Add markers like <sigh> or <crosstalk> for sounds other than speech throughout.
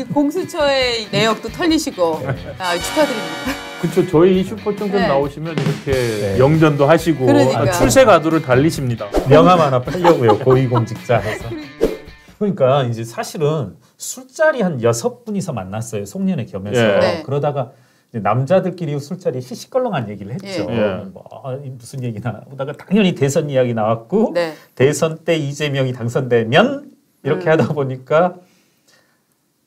이 공수처의 내역도 털리시고 아, 축하드립니다. 그렇죠. 저희 슈퍼청전 네. 나오시면 이렇게 네. 영전도 하시고 그러니까. 출세 가도를 달리십니다. 명함 하나 팔려고요 고위공직자 해서. 그러니까 이제 사실은 술자리 한 여섯 분이서 만났어요 송년회 겸해서 예. 네. 그러다가 이제 남자들끼리 술자리 시시껄렁한 얘기를 했죠. 예. 예. 뭐 아, 이 무슨 얘기나 하다가 당연히 대선 이야기 나왔고 네. 대선 때 이재명이 당선되면 이렇게 음. 하다 보니까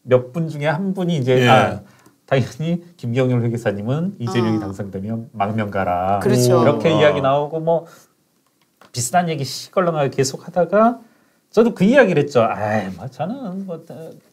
몇 분 중에 한 분이 이제 예. 아, 당연히 김경률 회계사님은 이재명이 아. 당선되면 망명 가라. 그렇죠. 이렇게 아. 이야기 나오고 뭐 비슷한 얘기 시껄렁하게 계속 하다가 저도 그 이야기를 했죠. 아이, 뭐 저는 뭐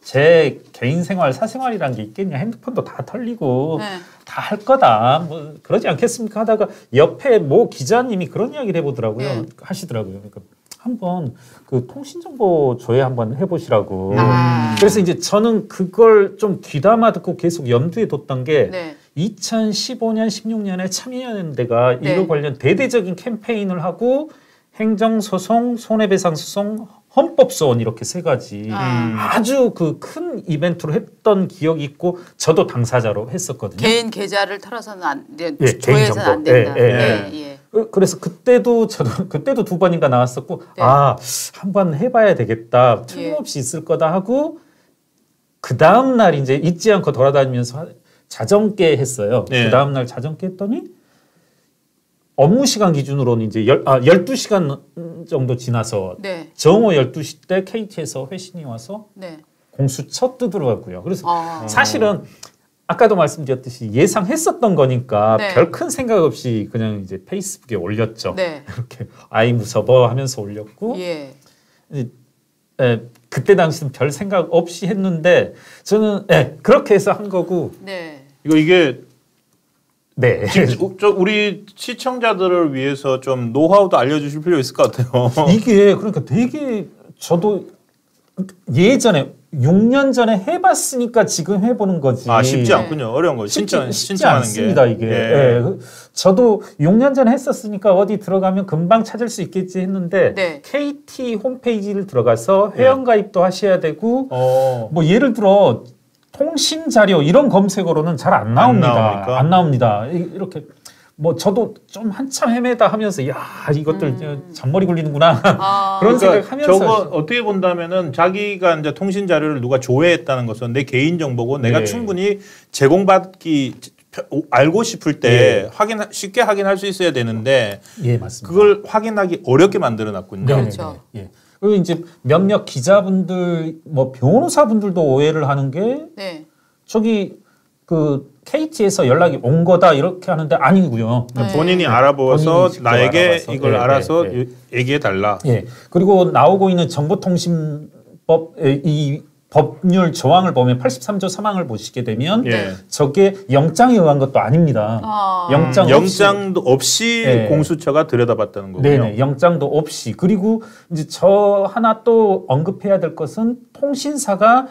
제 개인 생활, 사생활이란 게 있겠냐. 핸드폰도 다 털리고 네. 다할 거다. 뭐 그러지 않겠습니까? 하다가 옆에 모 기자님이 그런 이야기를 해보더라고요. 예. 하시더라고요. 그러니까 한번 그 통신정보 조회 한번 해보시라고. 아. 그래서 이제 저는 그걸 좀 귀담아 듣고 계속 염두에 뒀던 게 네. 2015년, 16년에 참여연대가 네. 이거 관련 대대적인 캠페인을 하고 행정소송, 손해배상소송, 헌법소원 이렇게 세 가지 아. 아주 그 큰 이벤트로 했던 기억이 있고 저도 당사자로 했었거든요. 개인 계좌를 털어서는 안 돼. 예, 개인 조회해서는 안 정보. 된다. 예, 예, 예. 예. 그- 그래서 그때도 저도 <laughs> 그때도 두 번인가 나왔었고 네. 아 한 번 해봐야 되겠다 틀림없이 있을 거다 하고 그 다음 날 이제 잊지 않고 돌아다니면서 하- 자정깨 했어요. 네. 그 다음 날 자정깨 했더니 업무 시간 기준으로는 이제 열, 아, 12시간 정도 지나서 네. 정오 12시 때 KT에서 회신이 와서 네. 공수처 뜨더라고요. 그래서 아. 사실은 아까도 말씀드렸듯이 예상했었던 거니까 네. 별큰 생각 없이 그냥 이제 페이스북에 올렸죠. 네. <laughs> 이렇게 아이 무서워 하면서 올렸고 예. 에, 그때 당시는 별 생각 없이 했는데 저는 예, 그렇게 해서 한 거고 네. 이거 이게 네. 저 우리 시청자들을 위해서 좀 노하우도 알려주실 필요 있을 것 같아요. 이게 그러니까 되게 저도 예전에 6년 전에 해봤으니까 지금 해보는 거지. 아 쉽지 네. 않군요. 어려운 거 쉽지, 신청 쉽지 신청하는 않습니다 게. 이게. 예. 예. 그- 저도 6년 전에 했었으니까 어디 들어가면 금방 찾을 수 있겠지 했는데 네. KT 홈페이지를 들어가서 회원 가입도 하셔야 되고 어. 뭐 예를 들어 통신 자료 이런 검색어로는 잘 안 나옵니다. 나옵니까? 안 나옵니다. 이- 이렇게 뭐 저도 좀 한참 헤매다 하면서 야 이것들 음. 잔머리 굴리는구나 아. <laughs> 그런 그러니까 생각하면서 저거 어떻게 본다면은 자기가 이제 통신 자료를 누가 조회했다는 것은 내 개인 정보고 내가 네. 충분히 제공받기 펴- 알고 싶을 때 예. 확인 쉽게 확인할 수 있어야 되는데 예 맞습니다. 그걸 확인하기 어렵게 만들어 놨군요. 네, 그렇죠. 네, 네. 예. 그리고 이제 몇몇 기자분들 뭐 변호사분들도 오해를 하는 게 네. 저기 그 KT에서 연락이 온 거다 이렇게 하는데 아니고요. 네. 본인이 알아보아서 본인이 나에게 알아봐서. 이걸 네, 알아서 네, 얘기해 달라. 예. 그리고 나오고 있는 정보통신법 에, 이 법률 조항을 보면 83조 3항을 보시게 되면 예. 저게 영장에 의한 것도 아닙니다. 아. 영장 없이 영장도 없이 네. 공수처가 들여다봤다는 거군요. 네네 영장도 없이 그리고 이제 저 하나 또 언급해야 될 것은 통신사가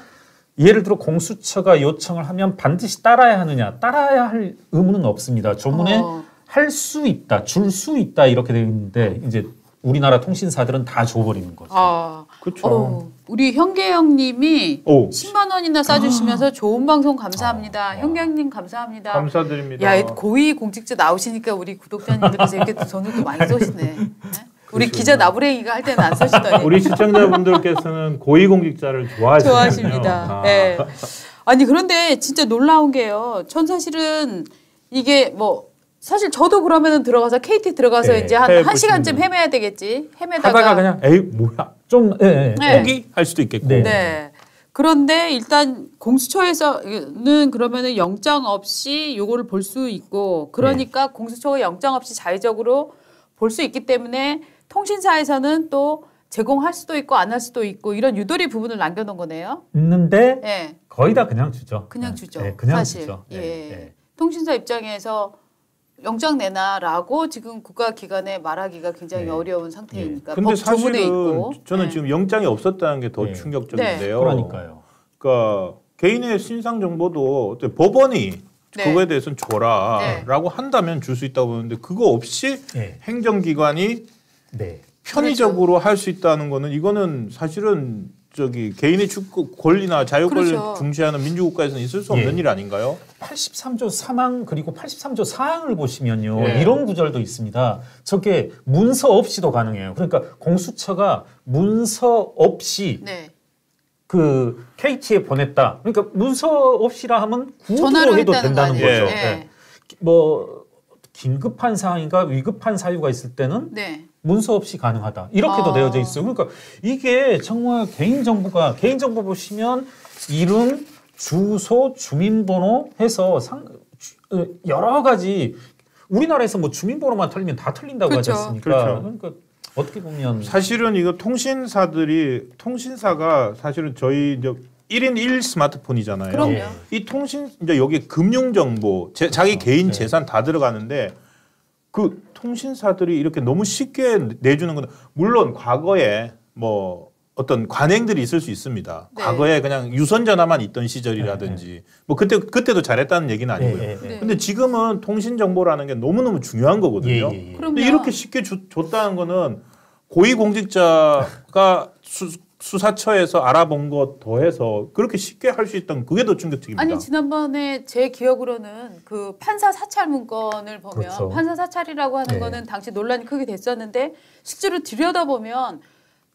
예를 들어 공수처가 요청을 하면 반드시 따라야 하느냐 따라야 할 의무는 없습니다. 조문에 어. 할수 있다 줄 수 있다 이렇게 되어 있는데 이제 우리나라 통신사들은 다 줘버리는 거죠. 아. 그렇죠. 어, 우리 현계영님이 오 10만 원이나 싸주시면서 좋은 방송 감사합니다. 현계영님 감사합니다. 감사드립니다. 야, 이 고위 공직자 나오시니까 우리 구독자님들께서 이렇게 또 돈을 또 많이 쏘시네. <laughs> 네? 우리 기자 나부랭이가 할 때는 안 쏘시더니 우리 시청자분들께서는 고위공직자를 좋아하시네요. 좋아하십니다. 아. 네. 아니 그런데 진짜 놀라운 게요. 전 사실은 이게 뭐 사실 저도 그러면은 들어가서 KT 들어가서 네, 이제 한 한 시간쯤 헤매야 되겠지. 헤매다가 하다가 그냥 에이 뭐야 좀 예, 예, 네. 포기할 수도 있겠고. 네. 네. 그런데 일단 공수처에서는 그러면은 영장 없이 요거를 볼 수 있고 그러니까 네. 공수처가 영장 없이 자의적으로 볼 수 있기 때문에 통신사에서는 또 제공할 수도 있고 안 할 수도 있고 이런 유도리 부분을 남겨놓은 거네요. 있는데 예. 거의 다 그냥 주죠. 그냥 네, 주죠. 네, 그냥 사실. 주죠. 네, 예. 네. 통신사 입장에서 영장 내놔라고 지금 국가기관에 말하기가 굉장히 네. 어려운 상태이니까 근데 법 조문에 사실은 있고. 저는 네. 지금 영장이 없었다는 게더 네. 충격적인데요. 그러니까요. 그러니까 개인의 신상 정보도 법원이 네. 그거에 대해서는 줘라라고 한다면 줄 수 있다고 보는데 그거 없이 네. 행정기관이 네. 편의적으로 할수 있다는 거는 이거는 사실은 저기 개인의 주권 권리나 자유권을 그렇죠. 중시하는 민주국가에서는 있을 수 없는 예. 일 아닌가요? 83조 3항 그리고 83조 4항을 보시면요 네. 이런 구절도 있습니다. 저게 문서 없이도 가능해요. 그러니까 공수처가 문서 없이 네. 그 KT에 보냈다. 그러니까 문서 없이라 하면 전화로 구호로 해도 된다는 거? 거죠. 네. 네. 뭐 긴급한 상황인가 위급한 사유가 있을 때는 네. 문서 없이 가능하다. 이렇게도 아. 되어져 있어요. 그러니까 이게 정말 개인 정보가 개인 정보 보시면 이름, 주소, 주민번호 해서 상 주- 어, 여러 가지 우리나라에서 뭐 주민번호만 틀리면 다 틀린다고 하지 그렇죠. 않습니까? 그렇죠. 그러니까 어떻게 보면 사실은 이거 통신사들이 통신사가 사실은 저희 이제 1인 1 스마트폰이잖아요. 그럼요. 예. 이 통신 이제 여기 금융 정보, 제, 자기 개인 네. 재산 다 들어가는데 그 통신사들이 이렇게 너무 쉽게 내주는 건 물론 과거에 뭐 어떤 관행들이 있을 수 있습니다. 네. 과거에 그냥 유선 전화만 있던 시절이라든지 뭐 그때 그때도 잘했다는 얘기는 아니고요. 네. 근데 지금은 통신 정보라는 게 너무 너무 중요한 거거든요. 예, 예, 예. 근데 이렇게 쉽게 주, 줬다는 거는 고위 공직자가 수, 수사처에서 알아본 것 더해서 그렇게 쉽게 할 수 있다면 그게 더 충격적입니다. 아니 지난번에 제 기억으로는 그 판사 사찰 문건을 보면 그렇죠. 판사 사찰이라고 하는 네. 거는 당시 논란이 크게 됐었는데 실제로 들여다 보면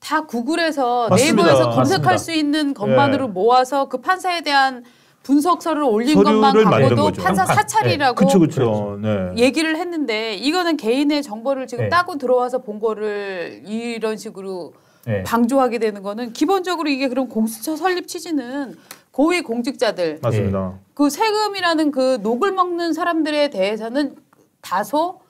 다 구글에서 맞습니다. 네이버에서 검색할 맞습니다. 수 있는 것만으로 네. 모아서 그 판사에 대한 분석서를 올린 것만 갖고도. 판사 평판. 사찰이라고 그렇죠, 그렇죠. 네. 얘기를 했는데 이거는 개인의 정보를 지금 네. 따고 들어와서 본 거를 이런 식으로 예. 방조하게 되는 거는 기본적으로 이게 그럼 공수처 설립 취지는 고위 공직자들 맞습니다. 그 세금이라는 그 녹을 먹는 사람들에 대해서는 다소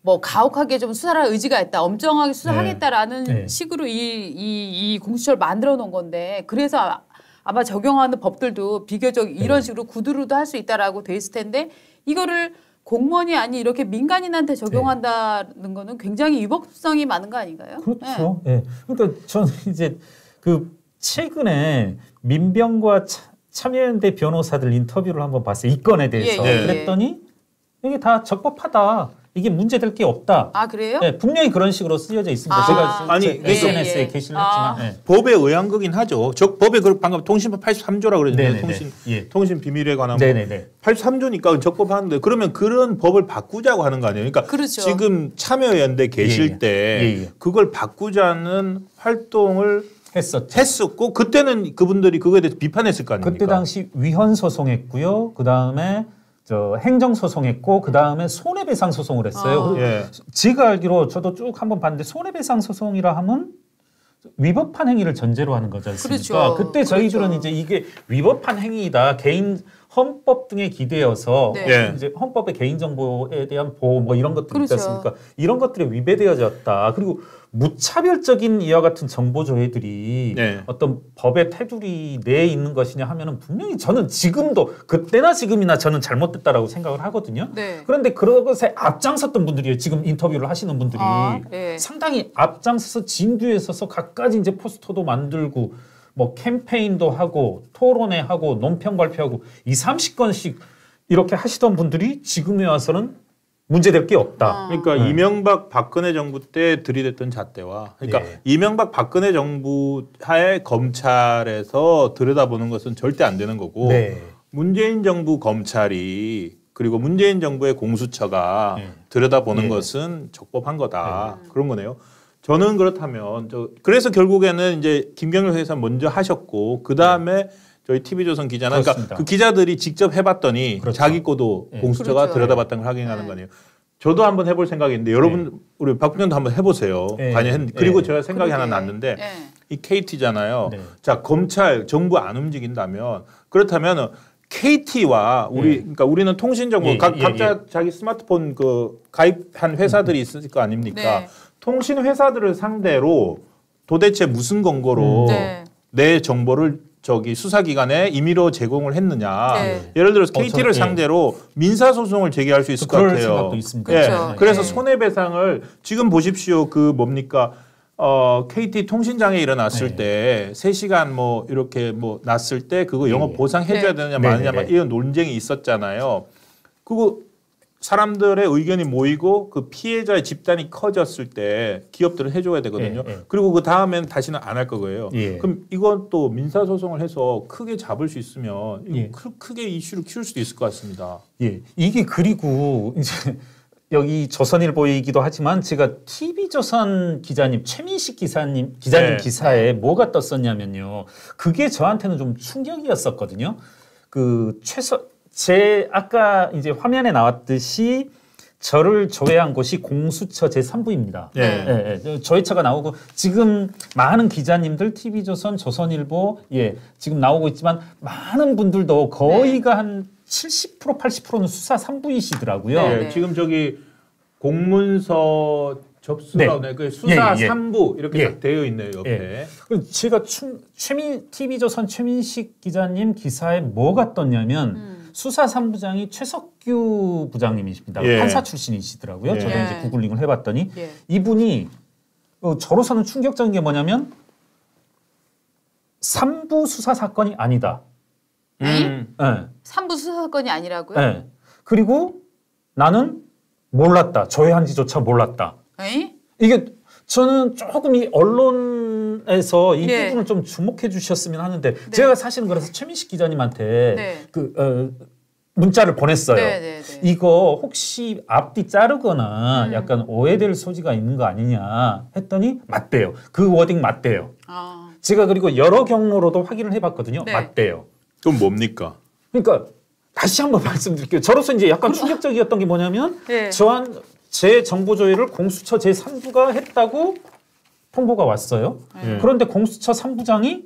뭐 가혹하게 좀 수사할 의지가 있다, 엄정하게 수사하겠다라는 네. 네. 식으로 이, 이, 이 공수처를 만들어 놓은 건데 그래서 아- 아마 적용하는 법들도 비교적 이런 네. 식으로 구두로도 할 수 있다라고 돼 있을 텐데 이거를 공무원이 아닌 이렇게 민간인한테 적용한다는 거는 굉장히 위법성이 많은 거 아닌가요? 네. 그렇죠. 예. 그러니까 저는 <laughs> 이제 그 최근에 민병과 차- 참여연대 변호사들 인터뷰를 한번 봤어요. 이 건에 대해서. 예, 예, 예. 그랬더니 이게 다 적법하다. 이게 문제될 게 없다. 아 그래요? 예, 분명히 그런 식으로 쓰여져 있습니다. 아. 제가 아니, 제 그러니까- SNS에 예, 예. 게시를 아. 했지만 예. 법에 의한 거긴 하죠. 저 법에 그 방금 통신법 83조라 그러잖아요. 네네네. 통신 예. 통신 비밀에 관한 법. 네네네. 83조니까 적법한데 그러면 그런 법을 바꾸자고 하는 거 아니에요? 그러니까 그렇죠. 지금 참여연대 계실 예, 예. 때 예, 예. 그걸 바꾸자는 활동을 했었죠. 했었고 그때는 그분들이 그거에 대해서 비판했을 거 아닙니까? 그때 당시 위헌 소송했고요. 그 다음에 저 행정 소송했고 그 다음에 손해배상 소송을 했어요. 아. 예. 제가 알기로 저도 쭉 한번 봤는데 손해배상 소송이라 하면 위법한 행위를 전제로 하는 거지 않습니까? 그렇죠. 그때 저희들은 그렇죠. 이제 이게 위법한 행위다 개인 헌법 등에 기대어서 네. 예. 이제 헌법의 개인 정보에 대한 보호 뭐 이런 것들이 그렇죠. 있지 않습니까? 이런 것들이 위배되어졌다. 그리고 무차별적인 이와 같은 정보 조회들이 네. 어떤 법의 테두리 내에 있는 것이냐 하면은 분명히 저는 지금도 그때나 지금이나 저는 잘못됐다라고 생각을 하거든요. 네. 그런데 그런 것에 앞장섰던 분들이에요. 지금 인터뷰를 하시는 분들이 아, 네. 상당히 앞장서서 진두에 서서 갖가지 이제 포스터도 만들고 뭐 캠페인도 하고 토론회 하고 논평 발표하고 2, 30건씩 이렇게 하시던 분들이 지금에 와서는 문제될 게 없다. 어. 그러니까 네. 이명박 박근혜 정부 때 들이댔던 잣대와 그러니까 네. 이명박 박근혜 정부 하에 검찰에서 들여다보는 것은 절대 안 되는 거고 네. 문재인 정부 검찰이 그리고 문재인 정부의 공수처가 네. 들여다보는 네. 것은 적법한 거다 그런 거네요. 저는 그렇다면 저 그래서 결국에는 이제 김경률 회사 먼저 하셨고 그 다음에 저희 TV조선 기자는 그러니까 그렇습니다. 그 기자들이 직접 해봤더니 그렇죠. 자기 거도 네. 공수처가 그렇죠. 들여다봤다는 걸 확인하는 네. 거네요. 저도 한번 해볼 생각인데 여러분 우리 박 부장도 한번 해보세요. 네. 그리고 네. 제가 생각이 하나 그러게. 났는데 네. 이 KT잖아요. 네. 자 검찰 정부 안 움직인다면 그렇다면 KT와 우리 예. 그러니까 우리는 통신 정보 예, 각 예, 각자 자기 스마트폰 그 가입한 회사들이 있을 거 아닙니까? 네. 통신 회사들을 상대로 도대체 무슨 근거로 음. 네. 내 정보를 저기 수사기관에 임의로 제공을 했느냐. 네. 예를 들어서 어, KT를 저- 예. 상대로 민사 소송을 제기할 수 있을 것 같아요. 생각도 있습니다. 예. 그렇죠. 그래서 네. 손해배상을 지금 보십시오. 그 뭡니까? 어, KT 통신장애 일어났을 네. 때 3시간 뭐 이렇게 뭐 났을 때 그거 영업 네. 보상해 줘야 네. 되느냐 네, 마느냐 네, 네. 이런 논쟁이 있었잖아요. 그거 사람들의 의견이 모이고 그 피해자의 집단이 커졌을 때 기업들은 해줘야 되거든요. 예, 예. 그리고 그 다음엔 다시는 안 할 거예요. 예. 그럼 이건 또 민사 소송을 해서 크게 잡을 수 있으면 예. 크, 크게 이슈를 키울 수도 있을 것 같습니다. 예, 이게 그리고 이제 여기 조선일보이기도 하지만 제가 TV조선 기자님 최민식 기사님 기자님 네. 기사에 뭐가 떴었냐면요. 그게 저한테는 좀 충격이었었거든요. 그 최소 제 아까 이제 화면에 나왔듯이 저를 조회한 곳이 공수처 제 3부입니다. 예. 예, 예. 저희 차가 나오고 지금 많은 기자님들 TV조선, 조선일보 예 지금 나오고 있지만 많은 분들도 거의가 한70% 80%는 수사 3부이시더라고요. 네, 예, 네. 지금 저기 공문서 접수라고 네. 그 수사 예, 예. 삼 3부 이렇게 예. 딱 되어 있네요 옆에. 그리고 제가 충, 최민 TV조선 최민식 기자님 기사에 뭐가 떴냐면 음. 수사 3부장이 최석규 부장님이십니다. 예. 판사 출신이시더라고요. 예. 저도 예. 이제 구글링을 해봤더니 예. 이분이 어, 저로서는 충격적인 게 뭐냐면 3부 수사 사건이 아니다. 음. 예. 삼부 수사 사건이 아니라고요? 예. 그리고 나는 몰랐다. 조회한지조차 몰랐다. 에이? 이게 저는 조금 이 언론 에서 이 예. 부분을 좀 주목해 주셨으면 하는데 제가 사실은 그래서 최민식 기자님한테 네. 그 어, 문자를 보냈어요. 네, 네, 네. 이거 혹시 앞뒤 자르거나 음. 약간 오해될 소지가 있는 거 아니냐 했더니 맞대요. 그 워딩 맞대요. 아, 제가 그리고 여러 경로로도 확인을 해봤거든요. 네. 맞대요. 그럼 뭡니까? 그러니까 다시 한번 <laughs> 말씀드릴게요. 저로서 이제 약간 충격적이었던 게 뭐냐면 네. 저한 제 정보 조회를 공수처 제 3부가 했다고 통보가 왔어요. 예. 그런데 공수처 3부장이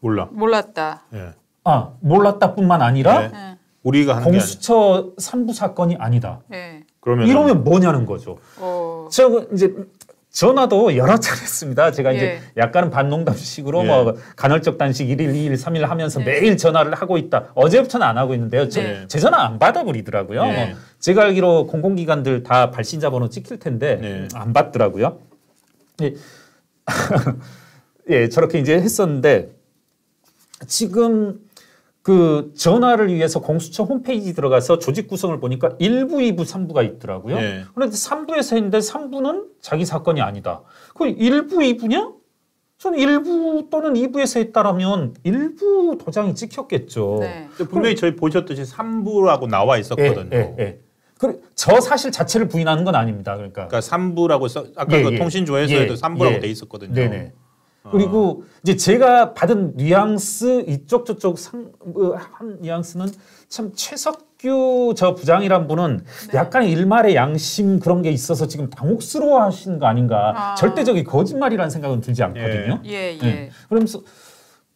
몰라. 몰랐다. 예. 아 몰랐다뿐만 아니라 네. 예. 우리가 아니야. 공수처 3부 사건이 아니다. 예. 그러면 이러면 뭐냐는 거죠. 어. 제가 이제 전화도 여러 차례 했습니다. 제가 이제 예. 약간은 반농담식으로 예. 뭐 간헐적 단식 1일, 2일, 3일 하면서 네. 매일 전화를 하고 있다. 어제부터는 안 하고 있는데요. 제, 네. 제 전화 안 받아버리더라고요. 네. 뭐 제가 알기로 공공기관들 다 발신자 번호 찍힐 텐데 네. 안 받더라고요. 예. <laughs> 예, 저렇게 이제 했었는데 지금 그 전화를 위해서 공수처 홈페이지 들어가서 조직 구성을 보니까 1부, 2부, 3부가 있더라고요. 네. 그런데 3부에서 했는데 3부는 자기 사건이 아니다. 그 1부, 2부냐? 저는 1부 또는 2부에서 했다라면 1부 도장이 찍혔겠죠. 네. 분명히 저희 보셨듯이 3부라고 나와 있었거든요. 예, 예, 예. 그, 저 사실 자체를 부인하는 건 아닙니다. 그러니까. 그러니까 3부라고 써 아까 예, 그 예. 통신 조회서에도 예, 3부라고 예. 돼 있었거든요. 네네. 어. 그리고 이제 제가 받은 뉘앙스 이쪽 저쪽 상, 어, 한 뉘앙스는 참 최석규 저 부장이란 분은 네. 약간 일말의 양심 그런 게 있어서 지금 당혹스러워 하시는 거 아닌가 아. 절대적인 거짓말이라는 생각은 들지 않거든요. 예, 예. 네. 그러면서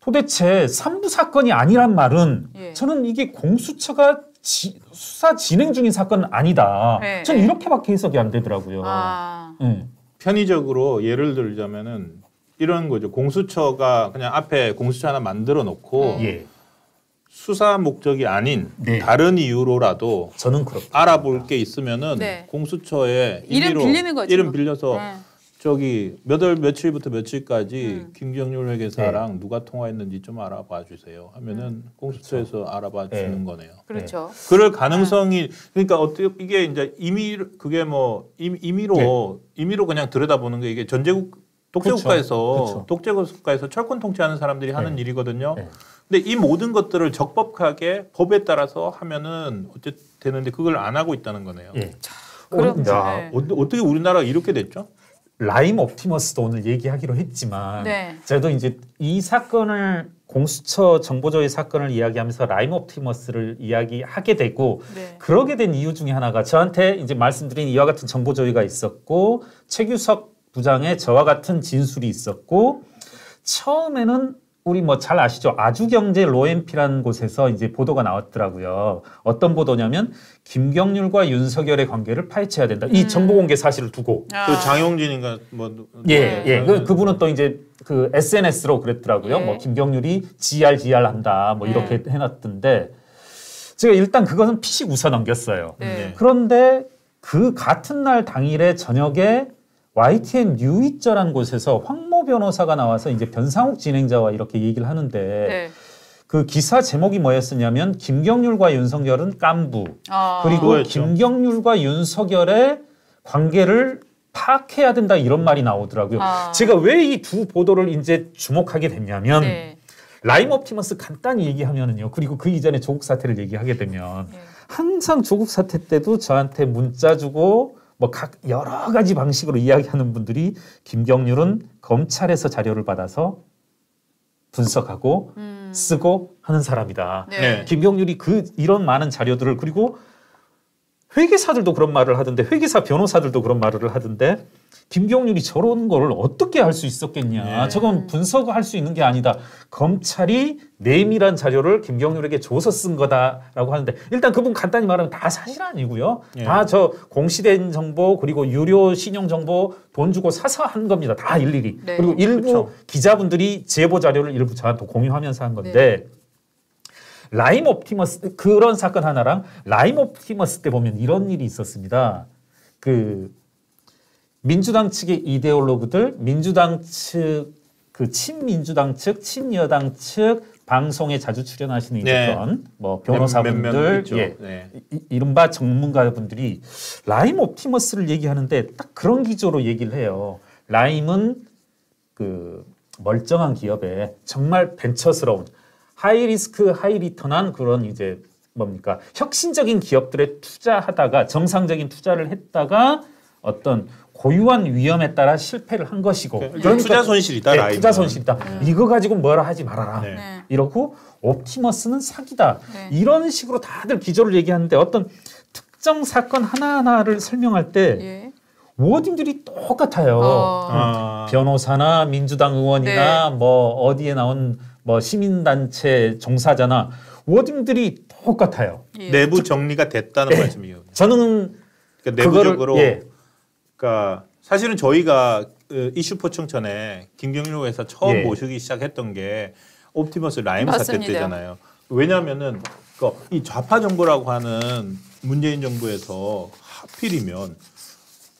도대체 삼부 사건이 아니란 말은 예. 저는 이게 공수처가 지- 수사 진행 중인 사건은 아니다. 네, 저는 네. 이렇게밖에 해석이 안 되더라고요. 아. 예. 편의적으로 예를 들자면은 이런 거죠. 공수처가 그냥 앞에 공수처 하나 만들어 놓고 예. 수사 목적이 아닌 네. 다른 이유로라도 저는 그렇다. 알아볼 게 있으면은 네. 공수처에 이름 빌리는 거죠. 이름 빌려서 네. 저기 몇 월 며칠부터 며칠까지 음. 김경률 회계사랑 네. 누가 통화했는지 좀 알아봐 주세요. 하면은 공수처에서 알아봐 네. 주는 거네요. 그렇죠. 그럴 가능성이 그러니까 어떻게 이게 이제 임의 그게 뭐 임, 임의로 임의로 그냥 들여다보는 게 이게 전제국 독재국가에서 그렇죠. 독재국가에서 철권 통치하는 사람들이 하는 네. 일이거든요. 네. 근데 이 모든 것들을 적법하게 법에 따라서 하면은 어째 되는데 그걸 안 하고 있다는 거네요. 예. 그럼- 오늘, 야, 네. 어, 어떻게 우리나라가 이렇게 됐죠? 라임 옵티머스도 오늘 얘기하기로 했지만 네. 저도 이제 이 사건을 공수처 정보조회 사건을 이야기하면서 라임 옵티머스를 이야기하게 되고 네. 그러게 된 이유 중에 하나가 저한테 이제 말씀드린 이와 같은 정보조회가 있었고 최규석 부장의 저와 같은 진술이 있었고 처음에는 우리 뭐 잘 아시죠 아주경제 로엠피라는 곳에서 이제 보도가 나왔더라고요. 어떤 보도냐면 김경률과 윤석열의 관계를 파헤쳐야 된다. 이 음. 정보 공개 사실을 두고 아. 그 장용진인가 뭐 누- 예, 누- 예. 그, 그분은 또 이제 그 SNS로 그랬더라고요. 예. 뭐 김경률이 GR, GR 한다. 뭐 예. 이렇게 해놨던데 제가 일단 그것은 피식 웃어 넘겼어요. 네. 그런데 그 같은 날 당일에 저녁에 YTN 뉴이저라는 곳에서 황모 변호사가 나와서 이제 변상욱 진행자와 이렇게 얘기를 하는데 네. 그 기사 제목이 뭐였었냐면 김경률과 윤석열은 깐부 아. 그리고 그거였죠. 김경률과 윤석열의 관계를 파악해야 된다 이런 말이 나오더라고요. 아. 제가 왜 이 두 보도를 이제 주목하게 됐냐면 네. 라임 옵티머스 간단히 얘기하면은요. 그리고 그 이전에 조국 사태를 얘기하게 되면 네. 항상 조국 사태 때도 저한테 문자 주고 뭐 각 여러 가지 방식으로 이야기하는 분들이 김경률은 검찰에서 자료를 받아서 분석하고 음. 쓰고 하는 사람이다. 네. 네. 김경률이 그 이런 많은 자료들을 그리고 회계사들도 그런 말을 하던데 회계사 변호사들도 그런 말을 하던데 김경률이 저런 거를 어떻게 할 수 있었겠냐. 네. 저건 분석할 수 있는 게 아니다. 검찰이 내밀한 자료를 김경률에게 줘서 쓴 거다라고 하는데 일단 그분 간단히 말하면 다 사실 아니고요. 네. 다 저 공시된 정보 그리고 유료 신용 정보 돈 주고 사서 한 겁니다. 다 일일이. 네. 그리고 일부 그렇죠. 기자분들이 제보 자료를 일부 저한테 공유하면서 한 건데 라임 옵티머스 그런 사건 하나랑 라임 옵티머스 때 보면 이런 일이 있었습니다. 그 민주당 측의 이데올로그들, 민주당 측 그 친민주당 측, 친여당 측 방송에 자주 출연하시는 네. 이런 뭐 변호사분들. 예, 네. 이- 이른바 전문가분들이 라임 옵티머스를 얘기하는데 딱 그런 기조로 얘기를 해요. 라임은 그 멀쩡한 기업에 정말 벤처스러운 high risk high return한 그런 이제 뭡니까 혁신적인 기업들에 투자하다가 정상적인 투자를 했다가 어떤 고유한 위험에 따라 실패를 한 것이고 그러니까 투자 손실이다, 네. 투자 손실이다. 이거 가지고 뭐라 하지 말아라. 네. 네. 이러고 옵티머스는 사기다. 네. 이런 식으로 다들 기조를 얘기하는데 어떤 특정 사건 하나하나를 설명할 때 예. 워딩들이 똑같아요. 어. 아, 변호사나 민주당 의원이나 뭐 어디에 나온 뭐 시민단체 종사자나 워딩들이 똑같아요. 예. 내부 정리가 됐다는 말씀이에요. 저는 그러니까 그거를 내부적으로 예. 그러니까 사실은 저희가 그 이슈 포청 전에 김경률 회사 처음 예. 모시기 시작했던 게 옵티머스 라임 사태. 때잖아요. 왜냐하면은 그이 좌파 정부라고 하는 문재인 정부에서 하필이면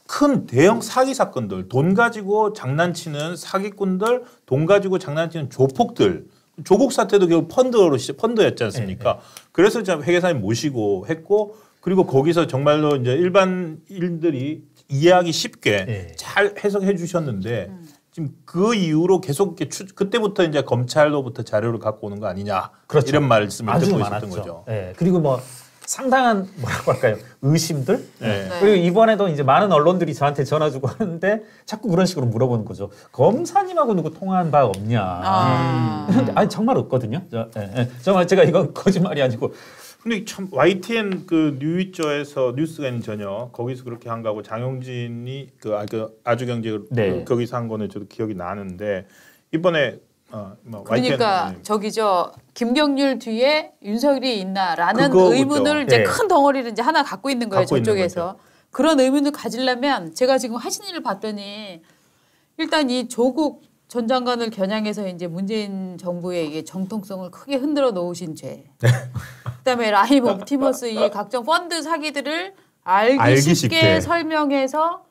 큰 대형 사기 사건들, 돈 가지고 장난치는 사기꾼들, 돈 가지고 장난치는 조폭들. 조국 사태도 결국 펀드로 시작, 펀드였지 않습니까? 네, 그래서 이제 회계사님 모시고 했고 그리고 거기서 정말로 이제 일반인들이 이해하기 쉽게 네. 잘 해석해 주셨는데 지금 그 이후로 계속 이렇게 추, 그때부터 이제 검찰로부터 자료를 갖고 오는 거 아니냐 그렇죠. 이런 말씀을 듣고. 있었던 거죠. 예. 그리고 뭐 상당한 뭐라고 할까요? 의심들. 네. 네. 그리고 이번에도 이제 많은 언론들이 저한테 전화 주고 하는데 자꾸 그런 식으로 물어보는 거죠. 검사님하고 누구 통화한 바 없냐? 아. 아니 정말 없거든요. 저, 예, 예. 정말 제가 이건 거짓말이 아니고 근데 참 YTN 그 뉴이저에서 뉴스가 있는 저녁 거기서 그렇게 한 거하고 장용진이 그, 아, 그 아주경제 네. 그 거기서 한 거는 저도 기억이 나는데 이번에 어, 뭐 그러니까 YTN 저기 저 김경률 뒤에 윤석열이 있나라는. 의문을 이제 네. 큰 덩어리를 이제 하나 갖고 있는 거예요 갖고 있는 저쪽에서 그런 의문을 가지려면 제가 지금 하신 일을 봤더니 일단 이 조국 전 장관을 겨냥해서 이제 문재인 정부의 이게 정통성을 크게 흔들어 놓으신 죄. <laughs> 그다음에 라임 옵티머스 이 각종 펀드 사기들을 알기, 알기 쉽게, 쉽게. 설명해서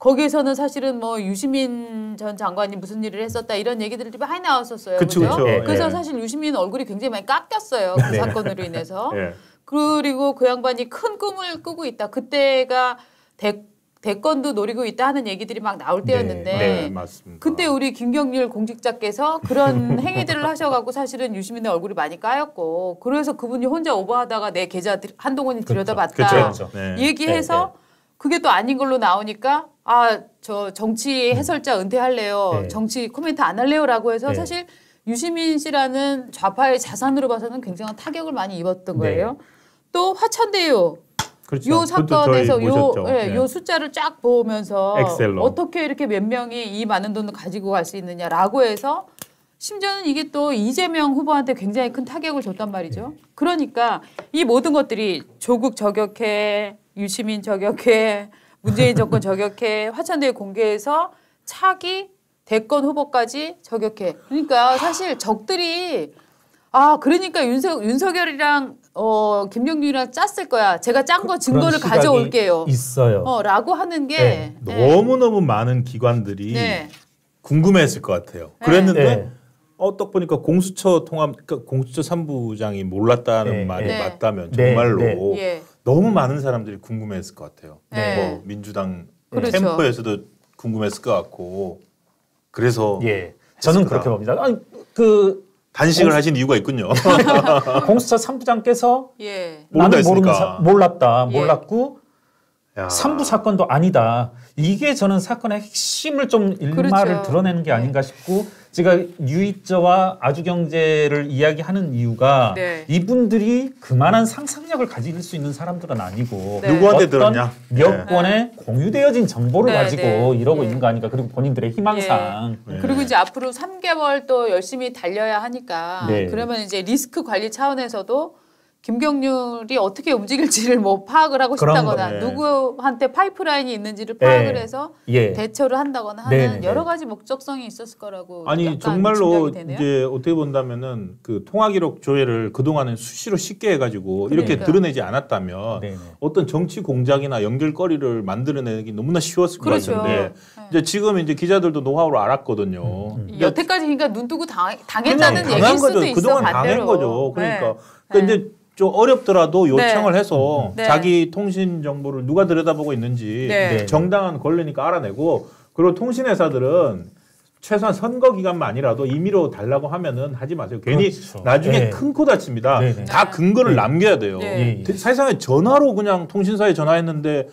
거기에서는 사실은 뭐 유시민 전 장관이 무슨 일을 했었다 이런 얘기들이 많이 나왔었어요. 그쵸, 그죠? 그쵸. 예. 그래서 예. 사실 유시민 얼굴이 굉장히 많이 깎였어요. 그 <laughs> 네. 사건으로 인해서. <laughs> 예. 그리고 그 양반이 큰 꿈을 꾸고 있다. 그때가 대, 대권도 노리고 있다 하는 얘기들이 막 나올 네, 때였는데 네, 맞습니다. 그때 우리 김경률 공직자께서 그런 <laughs> 행위들을 하셔갖고 사실은 유시민의 얼굴이 많이 까였고 그래서 그분이 혼자 오버하다가 내 계좌 들- 한동훈이 들여다봤다 그렇죠. 그렇죠. 네. 얘기해서 그게 또 아닌 걸로 나오니까 아 저 정치 해설자 은퇴할래요 네. 정치 코멘트 안 할래요라고 해서 네. 사실 유시민 씨라는 좌파의 자산으로 봐서는 굉장한 타격을 많이 입었던 네. 거예요. 또 화천대유 그렇죠. 요 사건에서 요. 예, 네. 요 숫자를 쫙 보면서 엑셀로. 어떻게 이렇게 몇 명이 이 많은 돈을 가지고 갈 수 있느냐라고 해서 심지어는 이게 또 이재명 후보한테 굉장히 큰 타격을 줬단 말이죠. 그러니까 이 모든 것들이 조국 저격해, 유시민 저격해, 문재인 정권 저격해, 화천대유 공개해서 차기 대권 후보까지 저격해. 그러니까 사실 적들이 아 그러니까 윤석 윤석열이랑 어 김경률이랑 짰을 거야. 제가 짠 거 증거를 가져올게요. 있어요. 어라고 하는 게 네. 네. 너무 너무 많은 기관들이 네. 궁금해했을 것 같아요. 그랬는데 네. 어, 딱 보니까 공수처 통합, 그러니까 공수처 3부장이 몰랐다는 네, 말이 네. 맞다면 네, 정말로 네. 예. 너무 많은 사람들이 궁금했을 것 같아요. 네. 뭐 민주당 그렇죠. 캠프에서도 궁금했을 것 같고 그래서 예. 저는? 그렇게 봅니다. 아니 그 단식을 공수- 하신 이유가 있군요. <laughs> 공수처 3부장께서 예. 나는 모르는. 사, 몰랐다. 예. 몰랐고 야. 삼부 사건도 아니다. 이게 저는 사건의 핵심을 좀 일말을 그렇죠. 드러내는 게 네. 아닌가 싶고 제가 유이저와 아주경제를 이야기하는 이유가 네. 이분들이 그만한 상상력을 가질 수 있는 사람들은 아니고 네. 누구한테 어떤 들었냐? 몇 네. 건의 공유되어진 정보를 네, 가지고 네. 이러고 예. 있는 거 아닌가 그리고 본인들의 희망상 네. 그리고 이제 앞으로 3개월 또 열심히 달려야 하니까 네. 그러면 이제 리스크 관리 차원에서도 김경률이 어떻게 움직일지를 뭐 파악을 하고 싶다거나 거네. 누구한테 파이프라인이 있는지를 파악을 네. 해서 예. 대처를 한다거나 하는 네, 네, 네. 여러 가지 목적성이 있었을 거라고 아니 약간 정말로. 이제 어떻게 본다면은 그 통화 기록 조회를 그 동안은 수시로 쉽게 해가지고 이렇게 그러니까요. 드러내지 않았다면 네네. 어떤 정치 공작이나 연결거리를 만들어내기 너무나 쉬웠을 그렇죠. 것 같은데 이제 지금 이제 기자들도 노하우를 알았거든요. 음, 음. 여태까지 그러니까 눈 뜨고 당, 당했다는 얘기일 수도 거죠. 있어 그동안 반대로. 당한 거죠. 그러니까, 네. 그러니까 네. 이제 좀 어렵더라도 요청을 해서 네. 자기 통신 정보를 누가 들여다보고 있는지 네. 네. 정당한 권리니까 알아내고 그리고 통신회사들은 최소한 선거 기간만이라도 임의로 달라고 하면은 하지 마세요. 괜히 그렇죠. 나중에 네. 큰코 다칩니다. 네, 네. 다 근거를 네. 남겨야 돼요. 네. 예, 예. 전화로 그냥 통신사에 전화했는데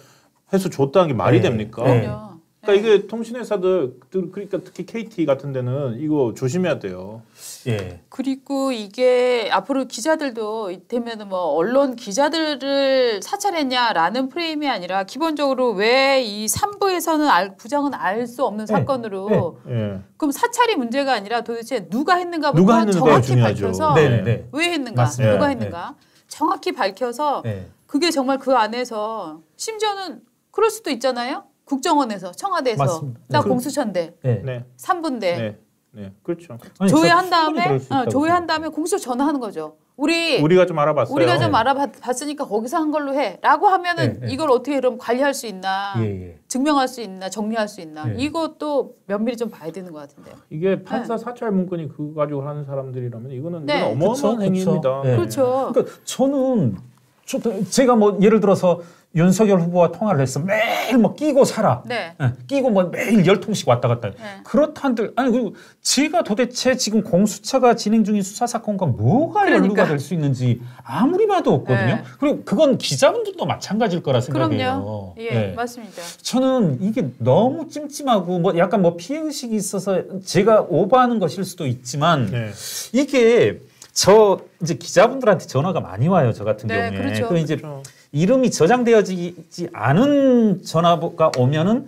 해서 줬다는 게 말이 네. 됩니까? 네. 그러니까 이게 통신회사들 그러니까 특히 KT 같은 데는 이거 조심해야 돼요. 예. 그리고 이게 앞으로 기자들도 이때면은 뭐 언론 기자들을 사찰했냐라는 프레임이 아니라 기본적으로 왜이 3부에서는 알, 부장은 알 수 없는 네. 사건으로 예. 그럼 사찰이 문제가 아니라 도대체 누가 했는가부터 누가 했는가가 정확히 중요하죠. 밝혀서 네, 네. 왜 했는가 맞습니다. 누가 네. 했는가 정확히 밝혀서 네. 그게 정말 그 안에서 심지어는 그럴 수도 있잖아요. 국정원에서 청와대에서 맞습니다. 나 네. 공수처인데 네. 네. 3부인데 네. 네. 그렇죠. 아니, 조회한 다음에 어, 조회한. 다음에 공수처 전화하는 거죠. 우리 우리가 좀 알아봤어요. 우리가 좀 네. 알아봤으니까 거기서 한 걸로 해라고 하면은 네, 네. 이걸 어떻게 그럼 관리할 수 있나 예, 예. 증명할 수 있나 정리할 수 있나 네. 이것도 면밀히 좀 봐야 되는 것 같은데요. 이게 판사 사찰 문건이 그거 가지고 하는 사람들이라면 이거는 네. 이건 어마어마한 그쵸, 행위입니다. 그쵸. 네. 그렇죠. 그러니까 저는 저, 제가 뭐 예를 들어서 윤석열 후보와 통화를 했어 매일 뭐 끼고 살아 네. 예, 끼고 뭐 매일 열 통씩 왔다 갔다 해. 네. 그렇다 한들 아니 그리고 제가 도대체 지금 공수처가 진행 중인 수사 사건과 뭐가 그러니까. 연루가 될 수 있는지 아무리 봐도 없거든요. 네. 그리고 그건 기자분들도 마찬가지일 거라 생각해요. 그럼요. 예, 예. 맞습니다. 저는 이게 너무 찜찜하고 뭐 약간 뭐 피해 의식이 있어서 제가 오버하는 것일 수도 있지만 네. 이게 저 이제 기자분들한테 전화가 많이 와요. 저 같은 네, 경우에. 그렇죠. 그 이제 그렇죠. 이름이 저장되어지지 않은 전화가 오면은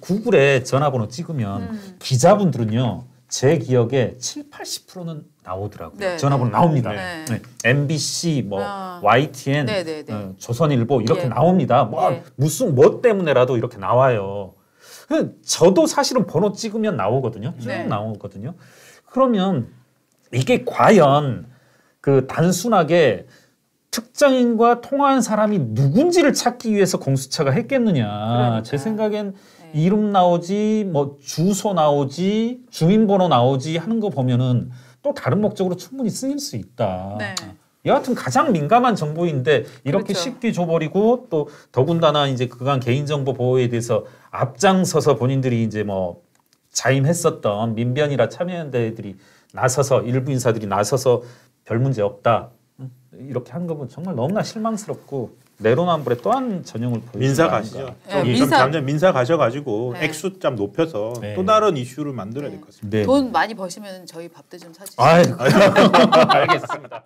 구글에 전화번호 찍으면 음. 기자분들은요. 제 기억에 7, 80%는 나오더라고요. 네, 전화번호 네. 나옵니다. 네. 네. MBC, 뭐 아. YTN, 네, 네, 네. 어, 조선일보 이렇게 예. 나옵니다. 뭐 예. 무슨 뭐 때문에라도 이렇게 나와요. 그 저도 사실은 번호 찍으면 나오거든요. 쭉 네. 나오거든요. 그러면 이게 과연 그 단순하게 특정인과 통화한 사람이 누군지를 찾기 위해서 공수처가 했겠느냐. 그러니까. 제 생각엔 네. 이름 나오지, 뭐 주소 나오지, 주민번호 나오지 하는 거 보면은 또 다른 목적으로 충분히 쓰일 수 있다. 네. 여하튼 가장 민감한 정보인데 이렇게 그렇죠. 쉽게 줘버리고 또 더군다나 이제 그간 개인정보 보호에 대해서 앞장서서 본인들이 이제 뭐 자임했었던 민변이라 참여연대들이 나서서 일부 인사들이 나서서 별 문제 없다 응? 이렇게 한 거면 정말 너무나 실망스럽고 내로남불의 또한 전형을 보여준 민사 거 가시죠. 아닌가. 네, 좀 민사- 잠깐 민사 가셔가지고 네. 액수 좀 높여서 네. 또 다른 이슈를 만들어야 될 것 같습니다. 네. 돈 많이 버시면 저희 밥도 좀 사주세요. <laughs> 알겠습니다.